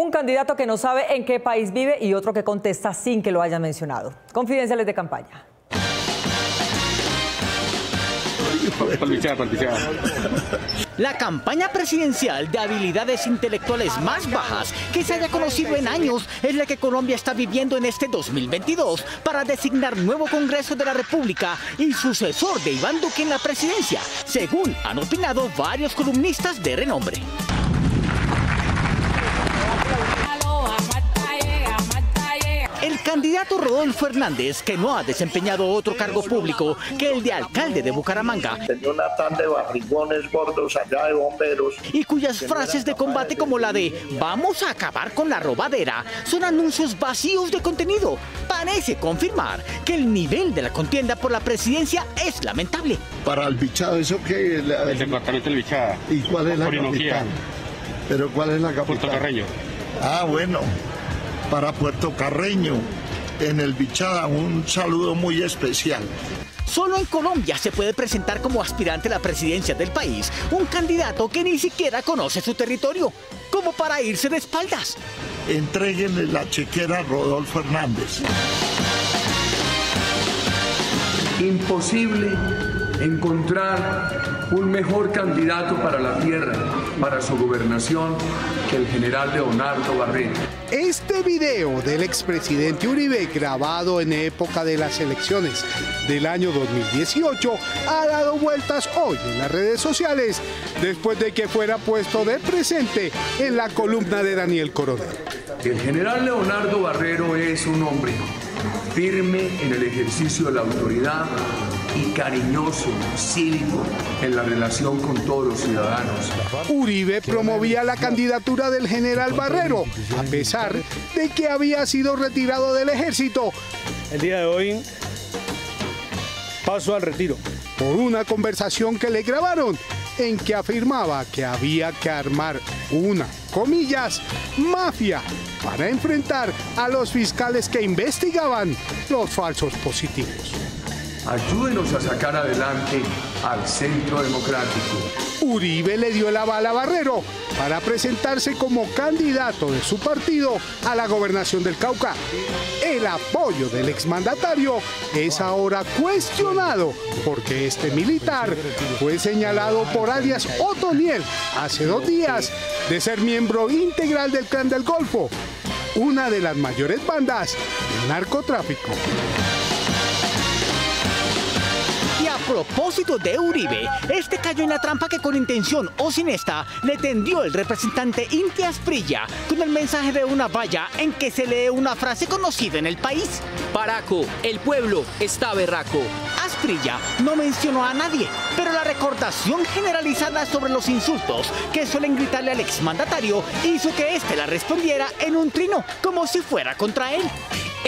Un candidato que no sabe en qué país vive y otro que contesta sin que lo hayan mencionado. Confidenciales de campaña. La campaña presidencial de habilidades intelectuales más bajas que se haya conocido en años es la que Colombia está viviendo en este 2022 para designar nuevo Congreso de la República y sucesor de Iván Duque en la presidencia, según han opinado varios columnistas de renombre. Candidato Rodolfo Hernández, que no ha desempeñado otro cargo público que el de alcalde de Bucaramanga. Tenía una tan de barrigones gordos allá de bomberos. Y cuyas frases de combate como la de vamos a acabar con la robadera son anuncios vacíos de contenido. Parece confirmar que el nivel de la contienda por la presidencia es lamentable. Para el bichado, ¿eso qué? El departamento del bichada. ¿Y cuál es la Orinoquía. capital? ¿Pero cuál es la capital? Puerto Carreño. Ah, bueno, para Puerto Carreño, en el Bichada, un saludo muy especial. Solo en Colombia se puede presentar como aspirante a la presidencia del país un candidato que ni siquiera conoce su territorio, como para irse de espaldas. Entréguenle la chequera a Rodolfo Hernández. Imposible encontrar un mejor candidato para la tierra, para su gobernación, que el general Leonardo Barreto. Este video del expresidente Uribe, grabado en época de las elecciones del año 2018, ha dado vueltas hoy en las redes sociales después de que fuera puesto de presente en la columna de Daniel Coronel. El general Leonardo Barrero es un hombre firme en el ejercicio de la autoridad y cariñoso, cívico en la relación con todos los ciudadanos. Uribe promovía la candidatura del general Barrero, a pesar de que había sido retirado del ejército El día de hoy paso al retiro. por una conversación que le grabaron en que afirmaba que había que armar una, comillas, mafia para enfrentar a los fiscales que investigaban los falsos positivos. Ayúdenos a sacar adelante al centro democrático. Uribe le dio la bala a Barrero para presentarse como candidato de su partido a la gobernación del Cauca. El apoyo del exmandatario es ahora cuestionado porque este militar fue señalado por alias Otoniel hace dos días de ser miembro integral del Clan del Golfo, una de las mayores bandas del narcotráfico. Propósito de Uribe, este cayó en la trampa que con intención o sin esta le tendió el representante Inti Asprilla con el mensaje de una valla en que se lee una frase conocida en el país. Paraco, el pueblo está berraco. Asprilla no mencionó a nadie, pero la recordación generalizada sobre los insultos que suelen gritarle al exmandatario hizo que éste la respondiera en un trino, como si fuera contra él.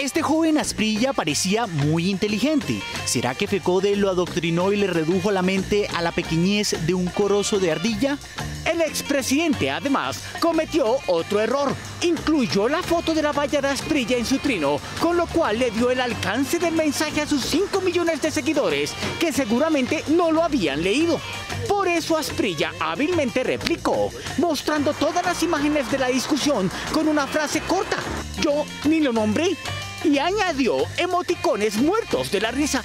Este joven Asprilla parecía muy inteligente. ¿Será que Fecode lo adoctrinó y le redujo la mente a la pequeñez de un corozo de ardilla? El expresidente, además, cometió otro error. Incluyó la foto de la valla de Asprilla en su trino, con lo cual le dio el alcance del mensaje a sus 5 millones de seguidores, que seguramente no lo habían leído. Por eso Asprilla hábilmente replicó, mostrando todas las imágenes de la discusión con una frase corta. Yo ni lo nombré y añadió emoticones muertos de la risa.